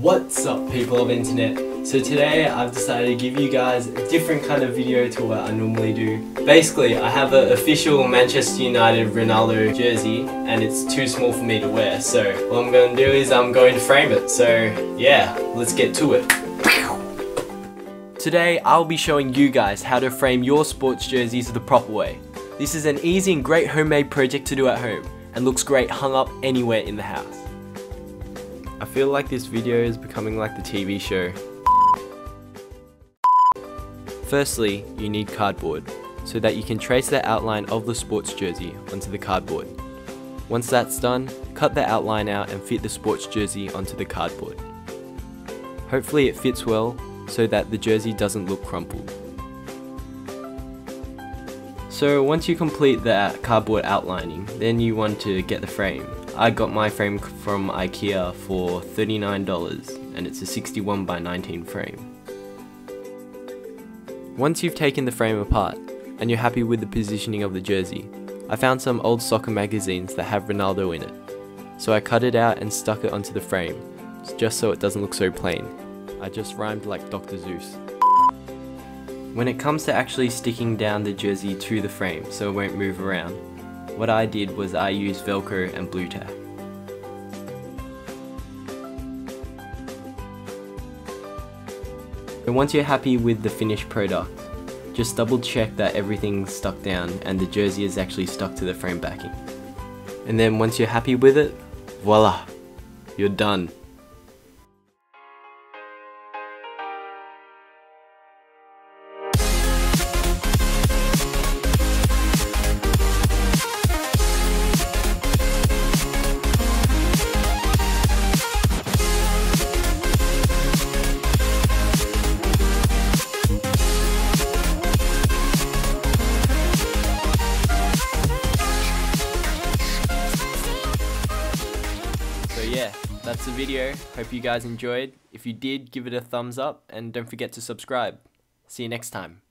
What's up people of internet? So today I've decided to give you guys a different kind of video to what I normally do. Basically I have an official Manchester United Ronaldo jersey and it's too small for me to wear so what I'm going to do is I'm going to frame it. So yeah, let's get to it. Today I'll be showing you guys how to frame your sports jerseys the proper way. This is an easy and great homemade project to do at home and looks great hung up anywhere in the house. I feel like this video is becoming like the TV show. Firstly, you need cardboard, so that you can trace the outline of the sports jersey onto the cardboard. Once that's done, cut the outline out and fit the sports jersey onto the cardboard. Hopefully it fits well, so that the jersey doesn't look crumpled. So once you complete the cardboard outlining, then you want to get the frame. I got my frame from IKEA for $39 and it's a 61 by 19 frame. Once you've taken the frame apart and you're happy with the positioning of the jersey, I found some old soccer magazines that have Ronaldo in it. So I cut it out and stuck it onto the frame, just so it doesn't look so plain. I just rhymed like Dr. Seuss. When it comes to actually sticking down the jersey to the frame so it won't move around, what I did was I used Velcro and Blu Tack. And once you're happy with the finished product, just double check that everything's stuck down and the jersey is actually stuck to the frame backing. And then once you're happy with it, voila, you're done. Yeah, that's the video. Hope you guys enjoyed. If you did, give it a thumbs up and don't forget to subscribe. See you next time.